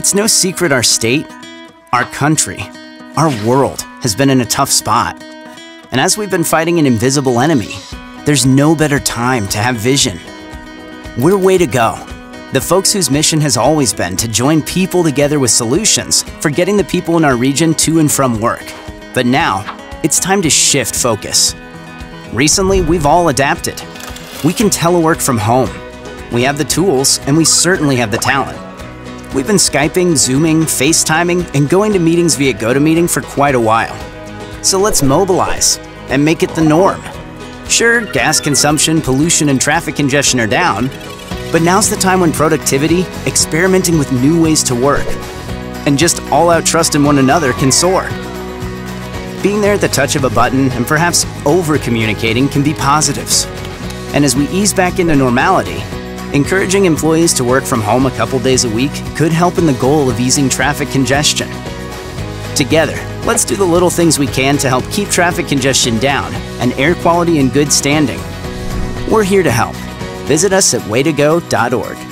It's no secret our state, our country, our world has been in a tough spot. And as we've been fighting an invisible enemy, there's no better time to have vision. We're Way to Go, the folks whose mission has always been to join people together with solutions for getting the people in our region to and from work. But now, it's time to shift focus. Recently, we've all adapted. We can telework from home. We have the tools, and we certainly have the talent. We've been Skyping, Zooming, FaceTiming, and going to meetings via GoToMeeting for quite a while. So let's mobilize and make it the norm. Sure, gas consumption, pollution, and traffic congestion are down, but now's the time when productivity, experimenting with new ways to work, and just all out trust in one another can soar. Being there at the touch of a button and perhaps over communicating can be positives. And as we ease back into normality, encouraging employees to work from home a couple days a week could help in the goal of easing traffic congestion. Together, let's do the little things we can to help keep traffic congestion down and air quality in good standing. We're here to help. Visit us at waytogo.org.